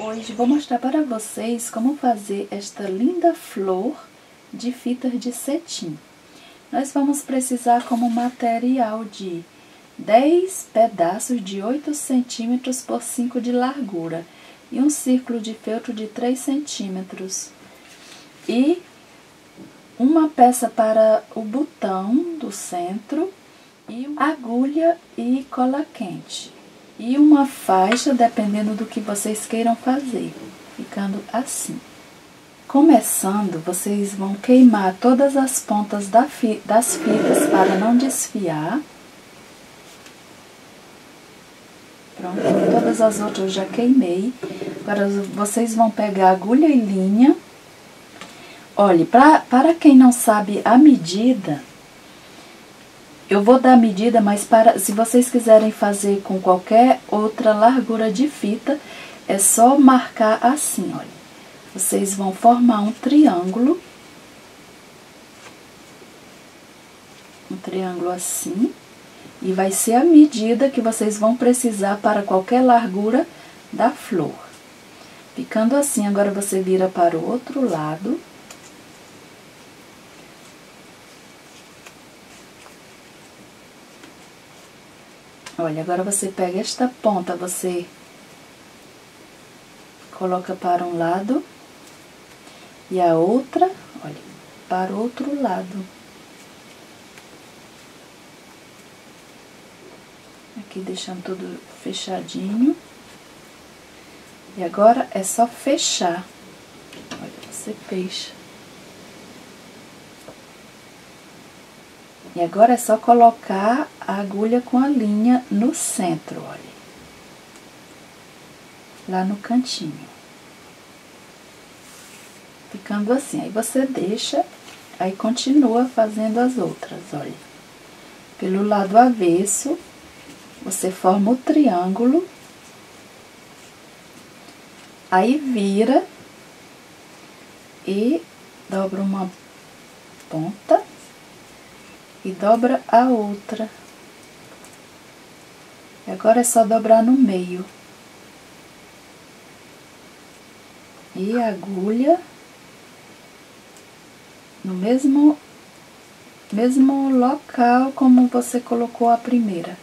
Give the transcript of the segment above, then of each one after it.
Hoje vou mostrar para vocês como fazer esta linda flor de fitas de cetim. Nós vamos precisar como material de 10 pedaços de 8 centímetros por 5 de largura e um círculo de feltro de 3 centímetros e uma peça para o botão do centro e agulha e cola quente e uma faixa, dependendo do que vocês queiram fazer, ficando assim. Começando, vocês vão queimar todas as pontas das fitas para não desfiar. Pronto, todas as outras eu já queimei. Agora, vocês vão pegar agulha e linha. Olhe, pra, para quem não sabe a medida, eu vou dar a medida, mas para, se vocês quiserem fazer com qualquer outra largura de fita, é só marcar assim, olha. Vocês vão formar um triângulo. Um triângulo assim. E vai ser a medida que vocês vão precisar para qualquer largura da flor. Ficando assim, agora você vira para o outro lado. Olha, agora você pega esta ponta, você coloca para um lado e a outra, olha, para o outro lado. Aqui deixando tudo fechadinho. E agora é só fechar. Olha, você fecha. E agora é só colocar a agulha com a linha no centro, olha. Lá no cantinho. Ficando assim. Aí você deixa, aí continua fazendo as outras, olha. Pelo lado avesso, você forma o triângulo. Aí vira e dobra uma ponta e dobra a outra. E agora é só dobrar no meio. E agulha no mesmo mesmo local como você colocou a primeira.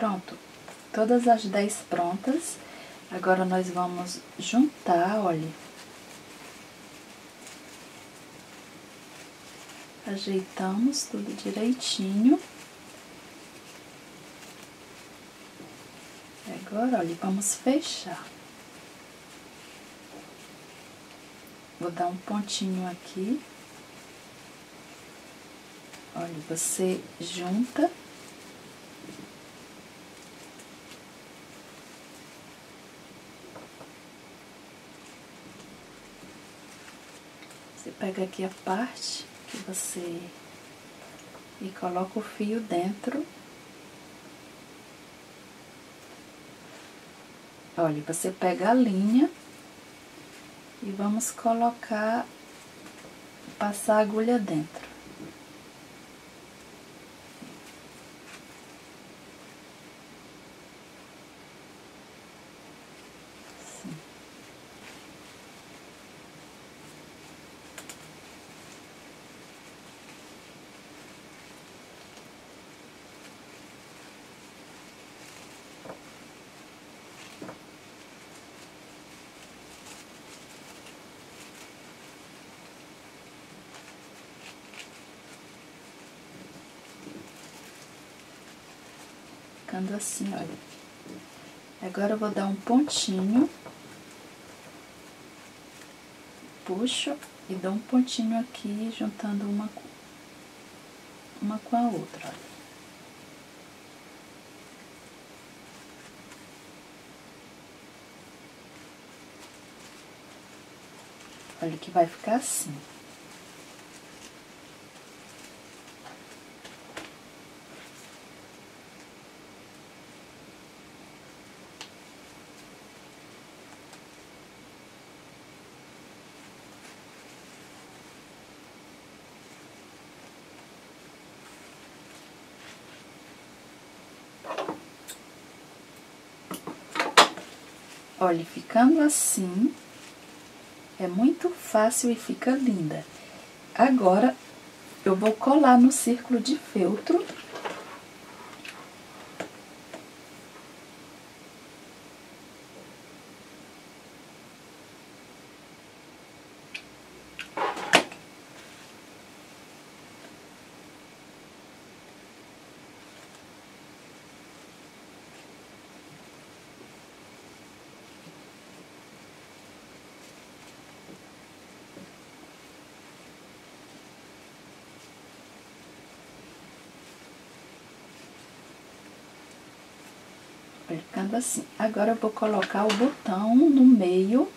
Pronto, todas as 10 prontas. Agora, nós vamos juntar, olha. Ajeitamos tudo direitinho. Agora, olha, vamos fechar. Vou dar um pontinho aqui. Olha, você junta. Você pega aqui a parte que você e coloca o fio dentro. Olha, você pega a linha e vamos colocar, passar a agulha dentro. Ficando assim, olha. Agora eu vou dar um pontinho. Puxo e dou um pontinho aqui, juntando uma, uma com a outra, olha. Olha que vai ficar assim. Olha, ficando assim, é muito fácil e fica linda. Agora, eu vou colar no círculo de feltro ficando assim. Agora eu vou colocar o botão no meio.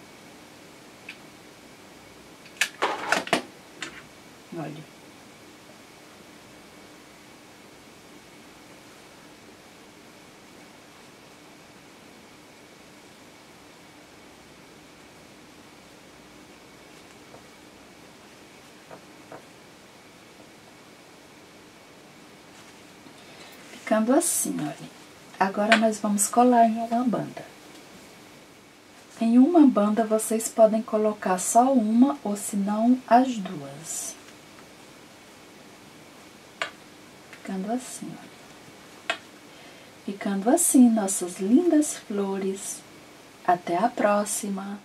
Olha. Ficando assim, olha. Agora nós vamos colar em uma banda. Em uma banda vocês podem colocar só uma ou se não as duas. Ficando assim. Ficando assim nossas lindas flores. Até a próxima!